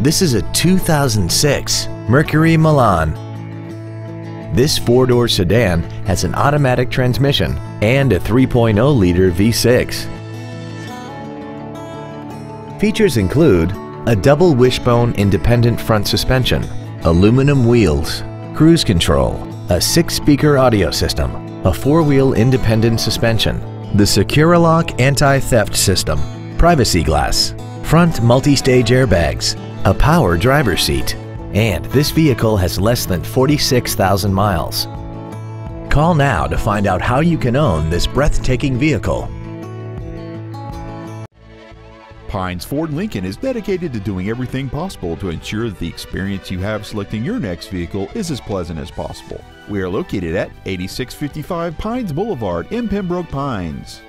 This is a 2006 Mercury Milan. This four-door sedan has an automatic transmission and a 3.0-liter V6. Features include a double wishbone independent front suspension, aluminum wheels, cruise control, a six-speaker audio system, a four-wheel independent suspension, the Securilock anti-theft system, privacy glass, front multi-stage airbags, a power driver's seat, and this vehicle has less than 46,000 miles. Call now to find out how you can own this breathtaking vehicle. Pines Ford Lincoln is dedicated to doing everything possible to ensure that the experience you have selecting your next vehicle is as pleasant as possible. We are located at 8655 Pines Boulevard in Pembroke Pines.